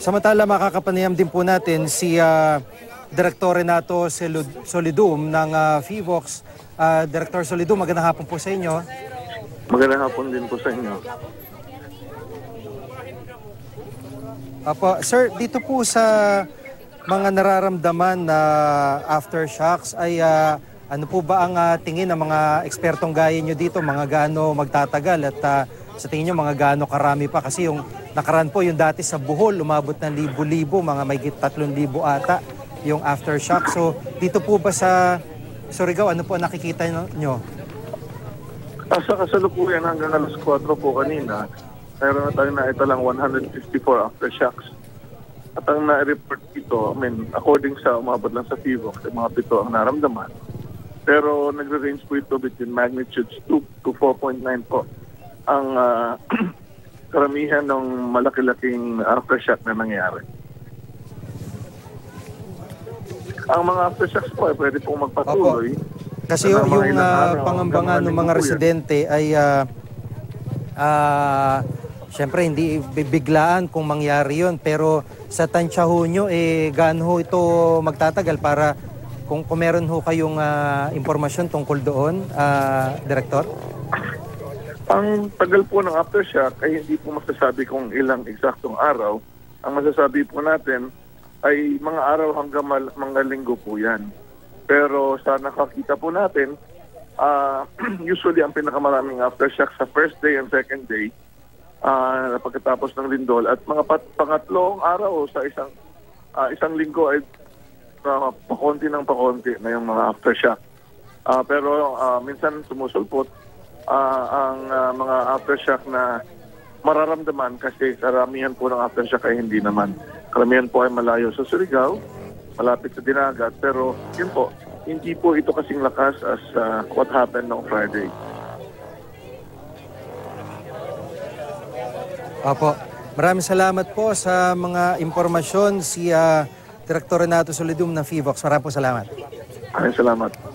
Samantala makakapanayam din po natin si uh, Direktor Renato Solid- Solidum ng uh, FIVOX. Uh, Director Solidum, magandang hapon po sa inyo. Magandang hapon din po sa inyo. Apo, sir, dito po sa mga nararamdaman na aftershocks ay ah, ano po ba ang ah, tingin ng mga ekspertong gaya nyo dito? Mga gaano magtatagal at ah, sa tingin nyo mga gaano karami pa? Kasi yung nakaraan po yung dati sa Bohol, umabot ng libo-libo, mga may 3,000 ata yung aftershock. So dito po ba sa Surigao, ano po ang nakikita nyo? Ah, sa kasalukuyan hanggang alas 4 po kanina, mayroon na tayo na ito lang 154 aftershocks. At ang na-report dito, I mean, according sa umabot lang sa FIVOX, yung mga pito ang naramdaman. Pero nagre-range po ito between magnitudes 2 to 4.9 po. Ang ah, karamihan ng malaki-laking aftershock na nangyari. Ang mga aftershocks po ay pwede pong magpatuloy. Kasi Ano, yung, yung araw, pangambangan hanggang ng mga yan. residente ay ah ah, syempre hindi bibiglaan kung mangyari yon pero sa tansya ho nyo, eh, gaano ho ito magtatagal para kung, kung meron ho kayong ah, impormasyon tungkol doon, ah, Director? Ang tagal po ng aftershock ay hindi po masasabi kung ilang eksaktong araw. Ang masasabi po natin ay mga araw hanggang mga linggo po yan. Pero sa nakakita po natin, ah, usually ang pinakamaraming aftershock sa first day and second day ah, pagkatapos ng lindol at mga pat- pangatlong araw sa isang ah, isang linggo ay uh, pakonti ng pakonti na yung mga aftershock. Ah, pero ah, minsan sumusulpot ah, ang ah, mga aftershock na mararamdaman kasi karamihan po ng aftershock ay hindi naman. Karamihan po ay malayo sa Surigao, malapit sa Dinagat, pero yun po, hindi po ito kasing lakas as ah, what happened noong Friday. Opo. Maraming salamat po sa mga impormasyon si ah, Director Renato Solidum ng FIVOX. Maraming po salamat. Maraming salamat.